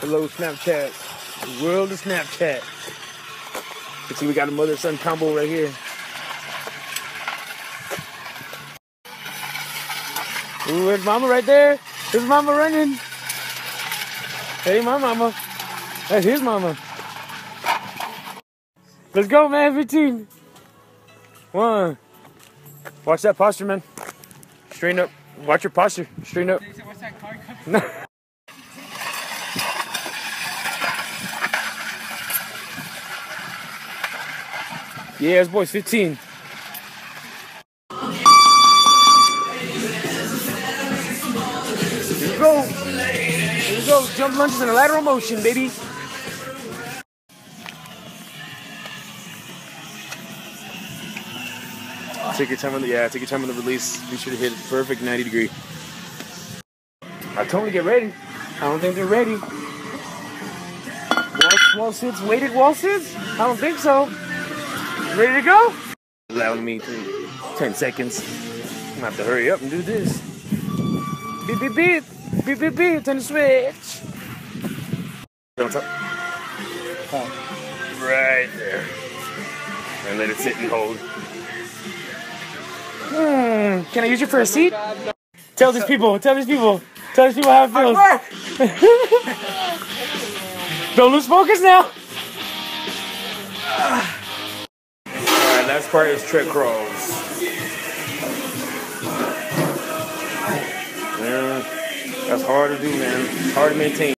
Hello, Snapchat. The world of Snapchat. You see, we got a mother son combo right here. Ooh, there's mama right there. There's mama running. Hey, my mama. That's his mama. Let's go, man. 15. One. Watch that posture, man. Straighten up. Watch your posture. Straighten up. What's that car Yeah, this boy's 15. Here we go. Here we go. Jump lunges in a lateral motion, baby. Take your time on the yeah. Take your time on the release. Be sure to hit a perfect 90 degree. I told them to get ready. I don't think they're ready. Wall, wall sits, weighted wall sits? I don't think so. Ready to go? Allowing me to 10 seconds. I'm gonna have to hurry up and do this. Beep, beep, beep. Beep, beep, beep. Turn the switch. On top. Right there. And let it sit and hold. Hmm. Can I use you for a seat? Tell these people. Tell these people. Tell these people how it feels. Don't lose focus now. Last part is trick crawls. Yeah, that's hard to do, man. It's hard to maintain.